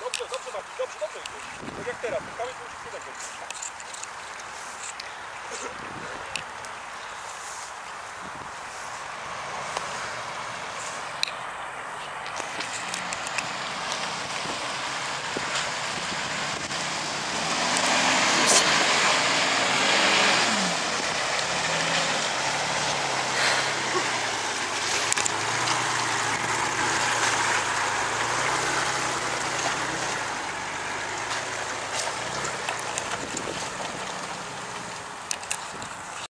Dobrze, dobrze Mati, dobrze, dobrze. Tak jak teraz, cały to musisz tutaj.